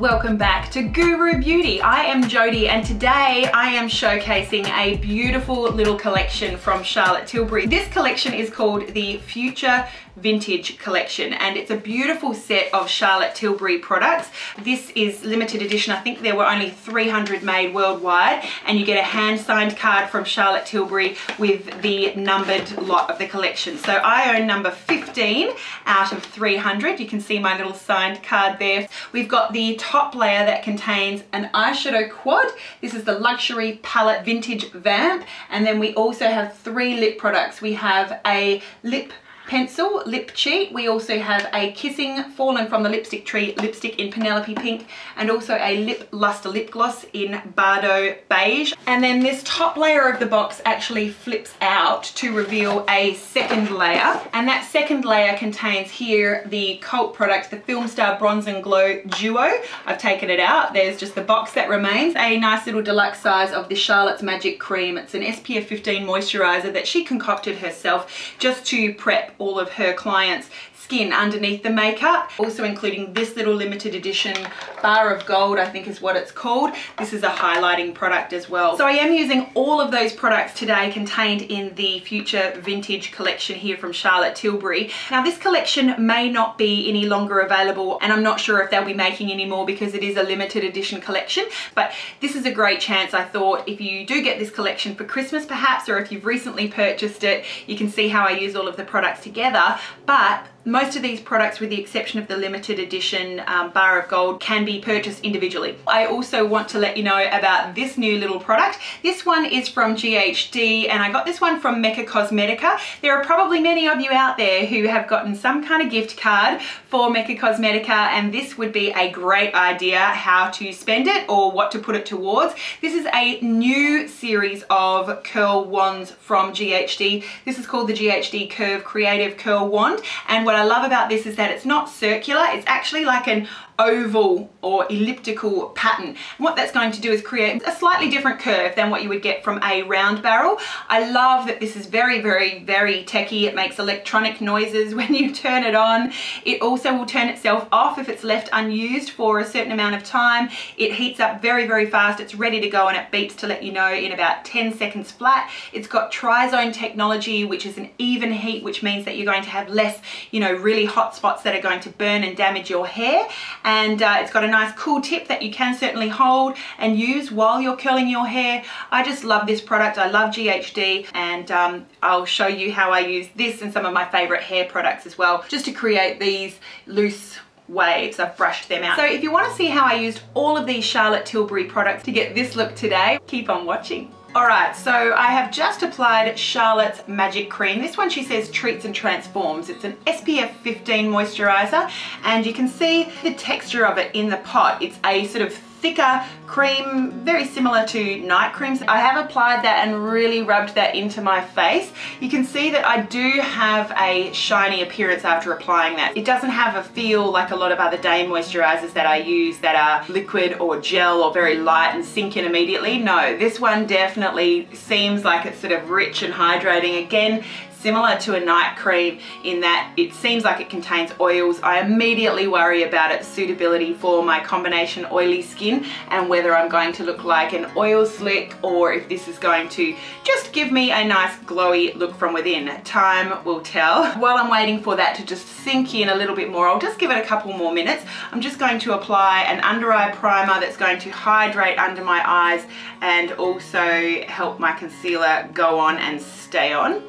Welcome back to Goo Roo Beauty. I am Jodi and today I am showcasing a beautiful little collection from Charlotte Tilbury. This collection is called the Future Vintage Collection and it's a beautiful set of Charlotte Tilbury products. This is limited edition. I think there were only 300 made worldwide and you get a hand signed card from Charlotte Tilbury with the numbered lot of the collection. So I own number 15 out of 300. You can see my little signed card there. We've got the top layer that contains an eyeshadow quad. This is the Luxury Palette Vintage Vamp. And then we also have three lip products. We have a lip pencil lip cheat we also have a kissing fallen from the lipstick tree lipstick in penelope pink and also a lip luster lip gloss in Bardot beige. And then this top layer of the box actually flips out to reveal a second layer. And that second layer contains here the cult product the filmstar bronze and glow duo. I've taken it out. There's just the box that remains. A nice little deluxe size of the charlotte's magic cream. It's an spf 15 moisturizer that she concocted herself just to prep all of her clients skin underneath the makeup. Also including this little limited edition bar of gold I think is what it's called. This is a highlighting product as well. So I am using all of those products today contained in the future vintage collection here from Charlotte Tilbury. Now this collection may not be any longer available and I'm not sure if they'll be making any more because it is a limited edition collection but this is a great chance I thought. If you do get this collection for Christmas perhaps or if you've recently purchased it you can see how I use all of the products together but most of these products, with the exception of the limited edition um, bar of gold, can be purchased individually. I also want to let you know about this new little product. This one is from GHD and I got this one from Mecca Cosmetica. There are probably many of you out there who have gotten some kind of gift card for Mecca Cosmetica and this would be a great idea how to spend it or what to put it towards. This is a new series of curl wands from GHD. This is called the GHD Curve Creative Curl Wand and what I love about this is that it's not circular, it's actually like an oval or elliptical pattern. What that's going to do is create a slightly different curve than what you would get from a round barrel. I love that this is very, very, very techy. It makes electronic noises when you turn it on. It also will turn itself off if it's left unused for a certain amount of time. It heats up very, very fast. It's ready to go and it beeps to let you know in about 10 seconds flat. It's got tri-zone technology, which is an even heat, which means that you're going to have less, you know, really hot spots that are going to burn and damage your hair and uh, it's got a nice cool tip that you can certainly hold and use while you're curling your hair. I just love this product. I love GHD and um, I'll show you how I use this and some of my favorite hair products as well just to create these loose waves. I've brushed them out. So if you want to see how I used all of these Charlotte Tilbury products to get this look today, keep on watching. Alright, so I have just applied Charlotte's Magic Cream. This one she says treats and transforms. It's an SPF 15 moisturizer and you can see the texture of it in the pot. It's a sort of thicker cream, very similar to night creams. I have applied that and really rubbed that into my face. You can see that I do have a shiny appearance after applying that. It doesn't have a feel like a lot of other day moisturizers that I use that are liquid or gel or very light and sink in immediately. No, this one definitely seems like it's sort of rich and hydrating. Again, similar to a night cream in that it seems like it contains oils. I immediately worry about its suitability for my combination oily skin and whether I'm going to look like an oil slick or if this is going to just give me a nice glowy look from within. Time will tell. While I'm waiting for that to just sink in a little bit more, I'll just give it a couple more minutes. I'm just going to apply an under eye primer that's going to hydrate under my eyes and also help my concealer go on and stay on.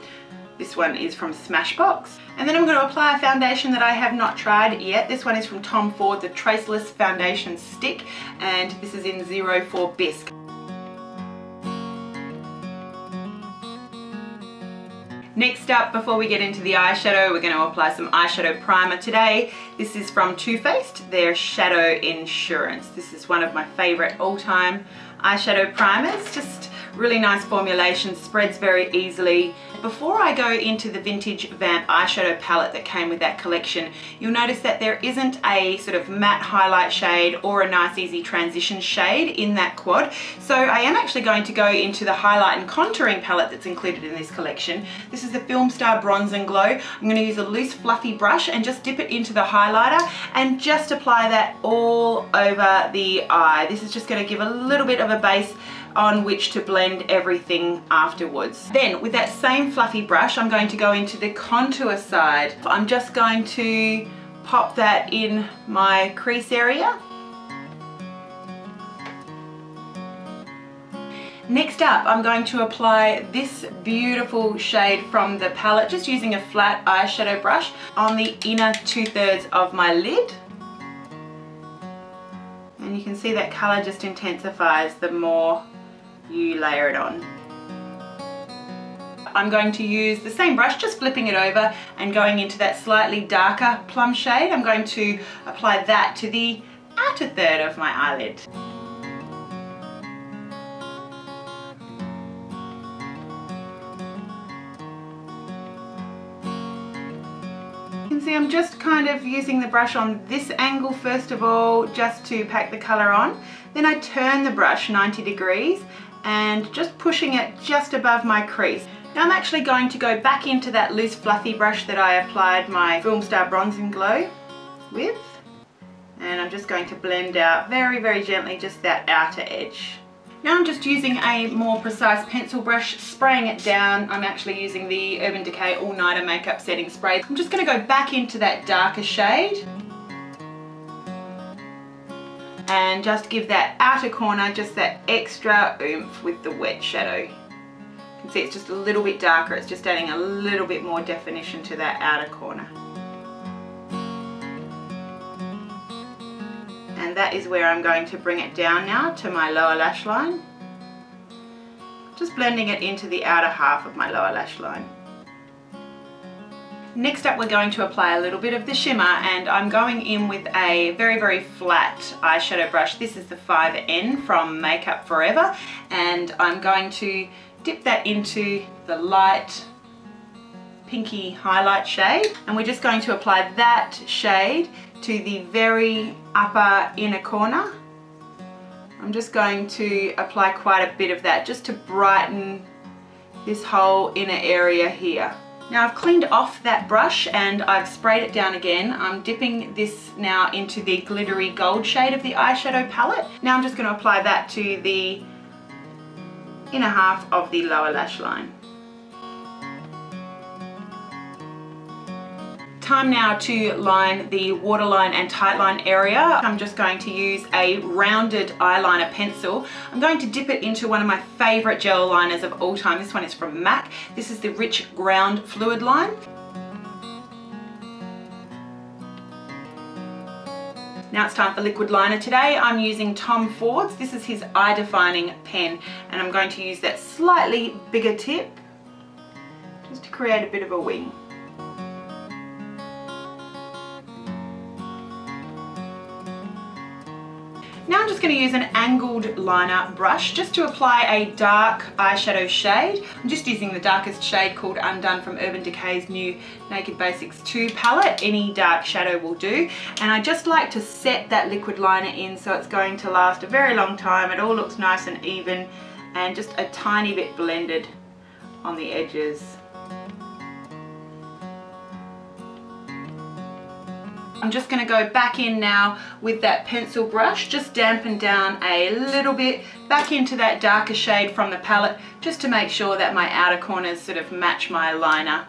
This one is from Smashbox. And then I'm going to apply a foundation that I have not tried yet. This one is from Tom Ford, the Traceless Foundation Stick, and this is in 04 Bisque. Next up, before we get into the eyeshadow, we're going to apply some eyeshadow primer today. This is from Too Faced, their Shadow Insurance. This is one of my favorite all-time eyeshadow primers. Just Really nice formulation, spreads very easily. Before I go into the Vintage Vamp eyeshadow palette that came with that collection, you'll notice that there isn't a sort of matte highlight shade or a nice easy transition shade in that quad. So I am actually going to go into the highlight and contouring palette that's included in this collection. This is the Filmstar Bronze and Glow. I'm going to use a loose fluffy brush and just dip it into the highlighter and just apply that all over the eye. This is just going to give a little bit of a base on which to blend everything afterwards. Then with that same fluffy brush, I'm going to go into the contour side. I'm just going to pop that in my crease area. Next up, I'm going to apply this beautiful shade from the palette, just using a flat eyeshadow brush on the inner two-thirds of my lid. And you can see that colour just intensifies the more you layer it on. I'm going to use the same brush, just flipping it over and going into that slightly darker plum shade. I'm going to apply that to the outer third of my eyelid. You can see I'm just kind of using the brush on this angle first of all, just to pack the colour on. Then I turn the brush 90 degrees and just pushing it just above my crease. Now I'm actually going to go back into that loose fluffy brush that I applied my Filmstar Bronze and Glow with and I'm just going to blend out very very gently just that outer edge. Now I'm just using a more precise pencil brush, spraying it down. I'm actually using the Urban Decay All Nighter Makeup Setting Spray. I'm just going to go back into that darker shade and just give that outer corner just that extra oomph with the wet shadow. You can see it's just a little bit darker, it's just adding a little bit more definition to that outer corner. And that is where I'm going to bring it down now to my lower lash line. Just blending it into the outer half of my lower lash line. Next up we're going to apply a little bit of the shimmer and I'm going in with a very very flat eyeshadow brush. This is the 5N from Makeup Forever and I'm going to dip that into the light pinky highlight shade and we're just going to apply that shade to the very upper inner corner. I'm just going to apply quite a bit of that just to brighten this whole inner area here. Now I've cleaned off that brush and I've sprayed it down again. I'm dipping this now into the glittery gold shade of the eyeshadow palette. Now I'm just going to apply that to the inner half of the lower lash line. Time now to line the waterline and tightline area. I'm just going to use a rounded eyeliner pencil. I'm going to dip it into one of my favorite gel liners of all time. This one is from MAC. This is the Rich Ground Fluid Line. Now it's time for liquid liner. Today I'm using Tom Ford's. This is his eye defining pen and I'm going to use that slightly bigger tip just to create a bit of a wing. Just going to use an angled liner brush just to apply a dark eyeshadow shade. I'm just using the darkest shade called Undone from Urban Decay's new Naked Basics 2 palette. Any dark shadow will do. And I just like to set that liquid liner in so it's going to last a very long time. It all looks nice and even and just a tiny bit blended on the edges. I'm just going to go back in now with that pencil brush, just dampen down a little bit back into that darker shade from the palette just to make sure that my outer corners sort of match my liner.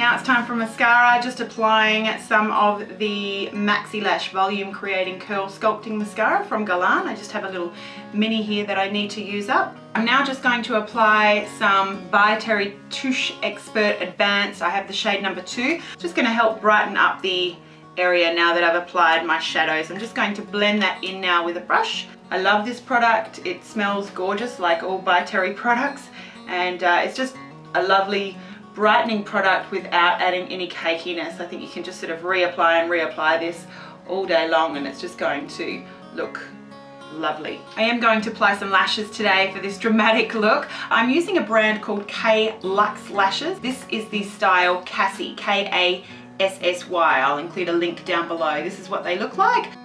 Now it's time for mascara, just applying some of the Maxi Lash Volume Creating Curl Sculpting Mascara from Galan. I just have a little mini here that I need to use up. I'm now just going to apply some By Terry Touche Expert Advanced. I have the shade number two. Just going to help brighten up the area now that I've applied my shadows. I'm just going to blend that in now with a brush I love this product. It smells gorgeous like all by Terry products and uh, it's just a lovely brightening product without adding any cakiness. I think you can just sort of reapply and reapply this all day long and it's just going to look lovely. I am going to apply some lashes today for this dramatic look. I'm using a brand called K Luxe Lashes. This is the style Kassy, K-A-S-S-Y. I'll include a link down below. This is what they look like.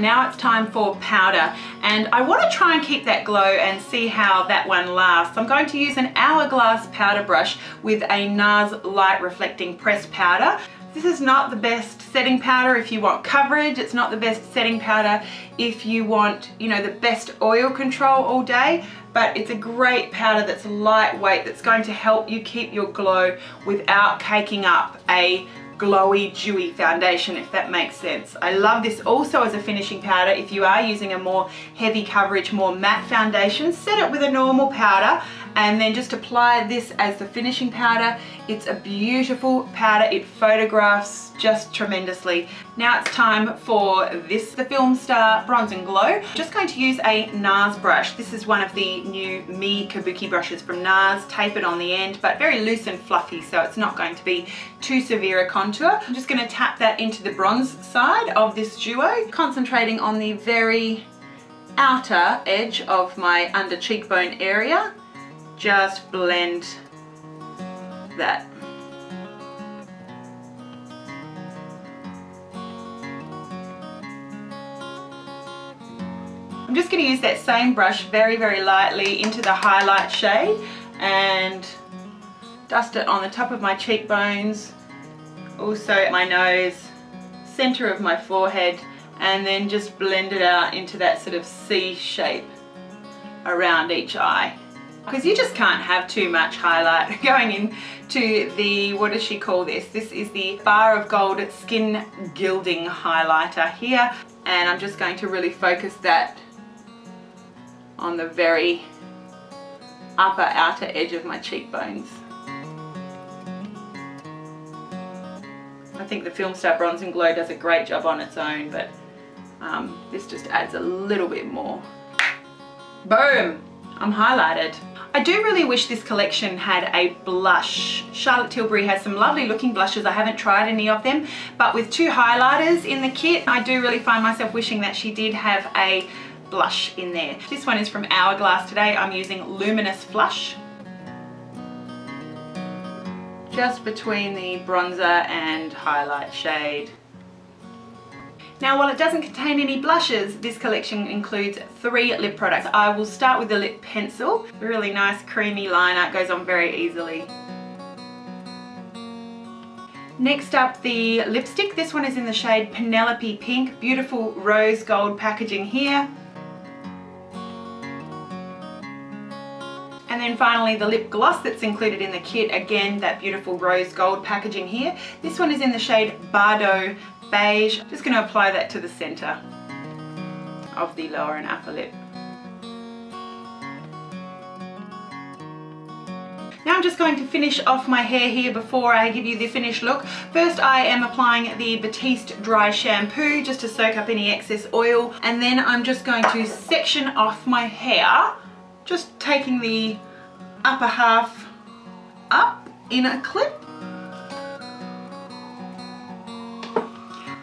Now it's time for powder and I want to try and keep that glow and see how that one lasts. I'm going to use an Hourglass powder brush with a NARS light reflecting pressed powder. This is not the best setting powder if you want coverage. It's not the best setting powder if you want, you know, the best oil control all day, but it's a great powder that's lightweight that's going to help you keep your glow without caking up a glowy, dewy foundation, if that makes sense. I love this also as a finishing powder. If you are using a more heavy coverage, more matte foundation, set it with a normal powder and then just apply this as the finishing powder. It's a beautiful powder. It photographs just tremendously. Now it's time for this, the Film Star Bronze and Glow. Just going to use a NARS brush. This is one of the new Mie Kabuki brushes from NARS, tapered on the end, but very loose and fluffy, so it's not going to be too severe a contour. I'm just gonna tap that into the bronze side of this duo, concentrating on the very outer edge of my under cheekbone area just blend that. I'm just going to use that same brush very, very lightly into the highlight shade and dust it on the top of my cheekbones, also my nose, center of my forehead, and then just blend it out into that sort of C shape around each eye because you just can't have too much highlight going in to the, what does she call this? This is the Bar of Gold Skin Gilding Highlighter here. And I'm just going to really focus that on the very upper outer edge of my cheekbones. I think the Film Star Bronze and Glow does a great job on its own, but um, this just adds a little bit more. Boom! I'm highlighted. I do really wish this collection had a blush. Charlotte Tilbury has some lovely looking blushes. I haven't tried any of them, but with two highlighters in the kit, I do really find myself wishing that she did have a blush in there. This one is from Hourglass today. I'm using Luminous Flush. Just between the bronzer and highlight shade. Now while it doesn't contain any blushes, this collection includes three lip products. I will start with the lip pencil. Really nice creamy liner, it goes on very easily. Next up the lipstick. This one is in the shade Penelope Pink. Beautiful rose gold packaging here. And then finally the lip gloss that's included in the kit. Again, that beautiful rose gold packaging here. This one is in the shade Bardot beige. Just going to apply that to the center of the lower and upper lip. Now I'm just going to finish off my hair here before I give you the finished look. First I am applying the Batiste Dry Shampoo just to soak up any excess oil and then I'm just going to section off my hair just taking the upper half up in a clip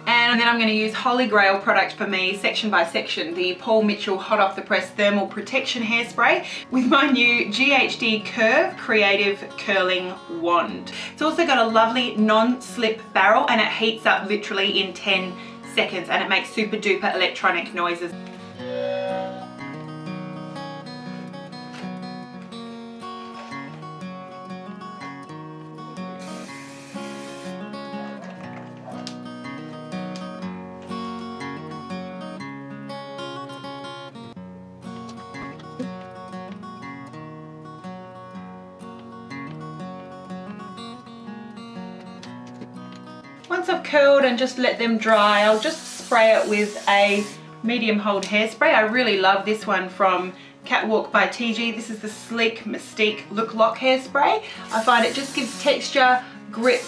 And then I'm going to use Holy Grail product for me, section by section, the Paul Mitchell Hot Off the Press Thermal Protection Hairspray with my new GHD Curve Creative Curling Wand. It's also got a lovely non-slip barrel and it heats up literally in 10 seconds and it makes super duper electronic noises. Once I've curled and just let them dry, I'll just spray it with a medium hold hairspray. I really love this one from Catwalk by TIGI. This is the Sleek Mystique Look Lock hairspray. I find it just gives texture, grip,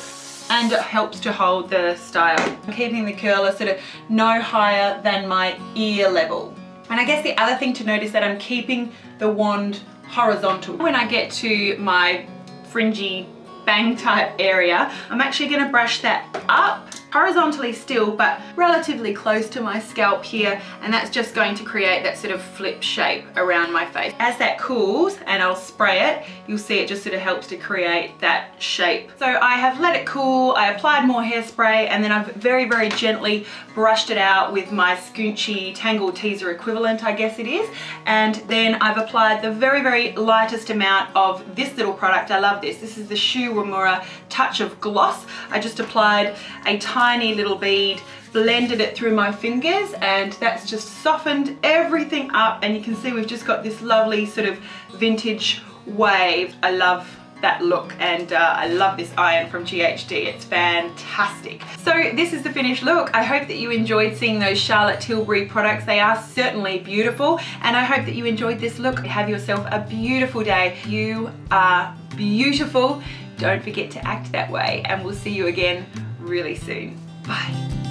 and it helps to hold the style. I'm keeping the curler sort of no higher than my ear level. And I guess the other thing to note is that I'm keeping the wand horizontal. When I get to my fringy bang type area, I'm actually gonna brush that up horizontally still but relatively close to my scalp here and that's just going to create that sort of flip shape around my face. As that cools and I'll spray it you'll see it just sort of helps to create that shape. So I have let it cool, I applied more hairspray and then I've very very gently brushed it out with my Scunci Tangle Teezer equivalent I guess it is and then I've applied the very very lightest amount of this little product. I love this. This is the Shu Uemura Touch of Gloss. I just applied a tiny tiny little bead, blended it through my fingers and that's just softened everything up and you can see we've just got this lovely sort of vintage wave. I love that look and uh, I love this iron from GHD it's fantastic. So this is the finished look. I hope that you enjoyed seeing those Charlotte Tilbury products. They are certainly beautiful and I hope that you enjoyed this look. Have yourself a beautiful day. You are beautiful. Don't forget to act that way and we'll see you again really soon. Bye.